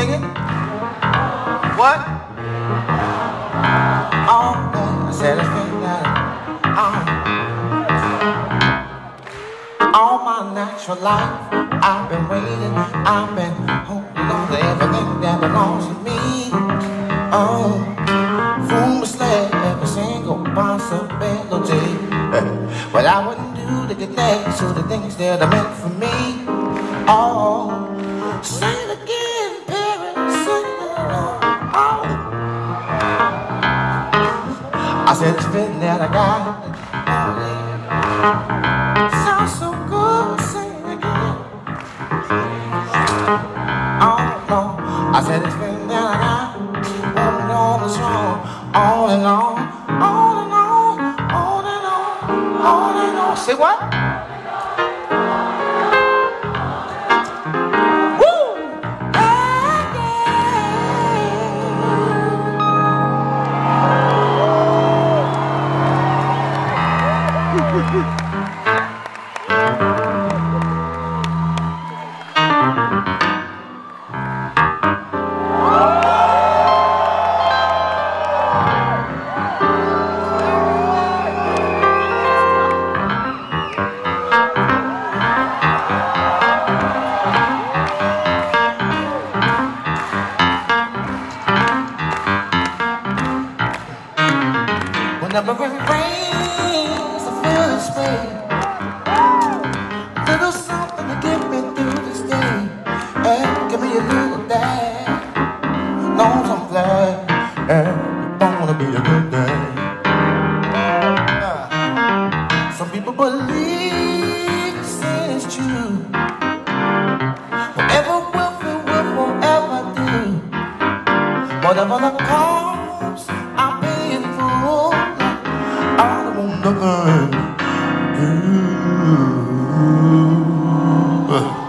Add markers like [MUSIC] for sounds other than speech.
What? Oh, I said it's been. Um, all my natural life, I've been waiting, I've been holding on to everything that belongs to me. Oh, foolishly, every single possibility. [LAUGHS] But I wouldn't do to get next to the things that are meant for me. Oh, say I said it's fitting that I got. Sounds so good, sing it again. Oh no, I said it's fitting that I got. On and on and strong, on and on, on and on, on and on, on and on. Say what? Whenever it rains, Knows I'm glad. And don't wanna be a good day. Uh, full. I don't want nothing Mm-hmm. Uh.